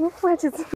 Ну, хватит.